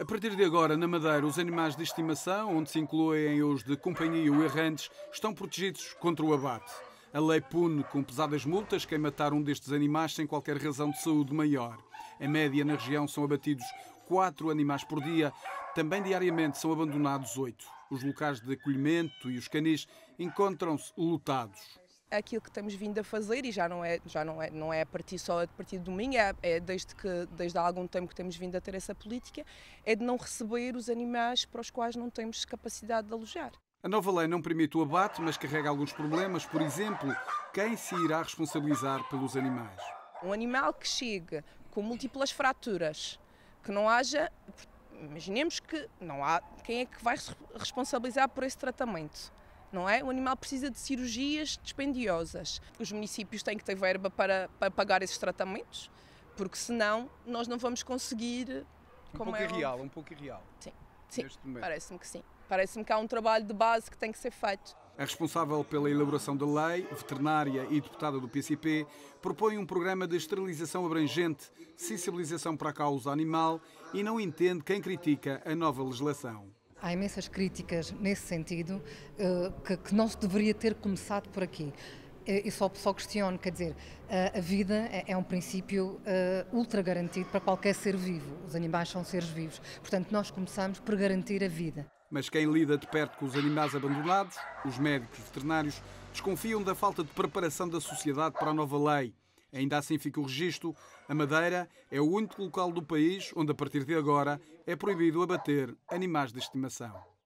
A partir de agora, na Madeira, os animais de estimação, onde se incluem os de companhia ou errantes, estão protegidos contra o abate. A lei pune com pesadas multas quem matar um destes animais sem qualquer razão de saúde maior. Em média, na região são abatidos quatro animais por dia. Também diariamente são abandonados oito. Os locais de acolhimento e os canis encontram-se lotados aquilo que temos vindo a fazer e já não é já não é não é a partir só a partir de domingo é, é, desde que desde há algum tempo que temos vindo a ter essa política é de não receber os animais para os quais não temos capacidade de alojar. A nova lei não permite o abate mas carrega alguns problemas. Por exemplo quem se irá responsabilizar pelos animais? Um animal que chegue com múltiplas fraturas que não haja imaginemos que não há quem é que vai responsabilizar por esse tratamento não é? O animal precisa de cirurgias dispendiosas. Os municípios têm que ter verba para, para pagar esses tratamentos, porque senão nós não vamos conseguir. Um pouco é irreal, um pouco irreal. Sim, sim parece-me que sim. Parece-me que há um trabalho de base que tem que ser feito. A responsável pela elaboração da lei, veterinária e deputada do PCP, propõe um programa de esterilização abrangente, sensibilização para a causa animal e não entende quem critica a nova legislação. Há imensas críticas nesse sentido, eh, que, que não se deveria ter começado por aqui. E só, só questiono, quer dizer, a vida é, é um princípio uh, ultra garantido para qualquer ser vivo. Os animais são seres vivos. Portanto, nós começamos por garantir a vida. Mas quem lida de perto com os animais abandonados, os médicos veterinários, desconfiam da falta de preparação da sociedade para a nova lei. Ainda assim fica o registro, a Madeira é o único local do país onde, a partir de agora, é proibido abater animais de estimação.